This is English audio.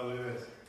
Hallelujah